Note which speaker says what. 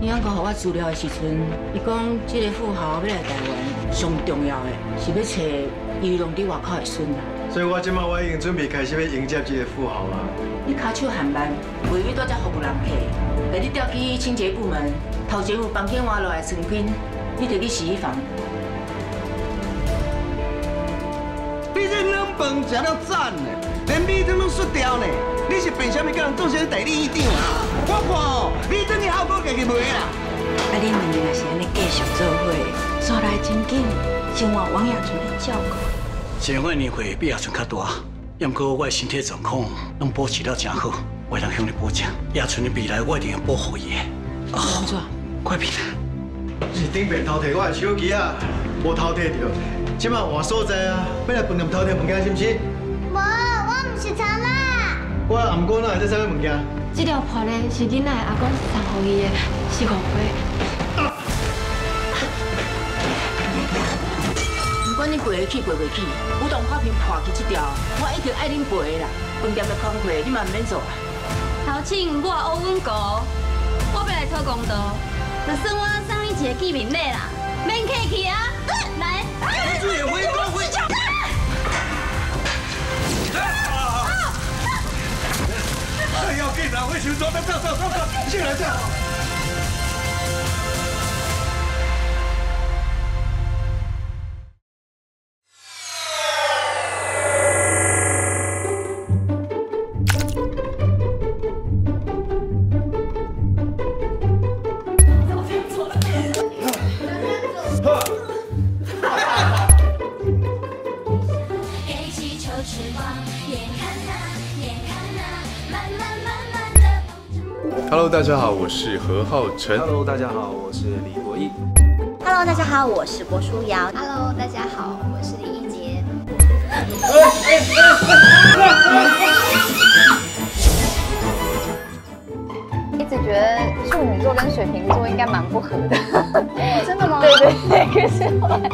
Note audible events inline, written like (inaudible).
Speaker 1: 你阿哥给我资料的时阵，伊讲这个富豪要来台湾，上重要的是要找伊拢伫外口的孙啦。
Speaker 2: 所以我今麦我已经准备开始要迎接这个富豪啊。
Speaker 1: 你卡手含慢，未必多只服务人客，被你调去清洁部门，头前有房间换落来成品，你得去洗衣房。
Speaker 3: 你这冷饭食了赞呢，连米汤拢输掉呢。你是凭什么叫人做成代理院长啊？我看哦，
Speaker 1: 啊，你两个若是安尼继续做伙，刷来真紧，生活王亚春来照顾。
Speaker 4: 前我年岁比亚春较大，也毋过我的身体状况拢保持了真好，我通向你保证，亚春的未来我一定会保护伊的。
Speaker 1: 安怎？
Speaker 4: 快平
Speaker 2: 是顶边偷摕我的手机啊，无偷摕到。今麦换所在啊，要来饭店偷摕物件是毋是？
Speaker 5: 无，我毋是藏啦。
Speaker 2: 我暗哥哪会做啥物物件？
Speaker 6: 这条破咧是囡仔阿公送给伊的，是五岁。
Speaker 1: 不管你背得起背袂起，武动花瓶破去这条，我一定爱恁背的啦。饭店的工课你嘛唔免做啊。
Speaker 6: 头前我学阮哥，我要来讨公道，就算我送你一个见面礼啦，免客气啊。来，
Speaker 3: 还要给哪位群众？走走走，进来站好。
Speaker 5: 给气球翅膀，眼看那，眼看，
Speaker 7: Hello，大家好，我是何浩晨。
Speaker 8: Hello，大家好，我是李国毅。
Speaker 9: Hello，大家好，我是郭书瑶。
Speaker 5: Hello，大家好，我是李一杰。
Speaker 9: 一直觉得处女座跟水瓶座应该蛮不合的。真的吗？对 (laughs) 对对，可是后来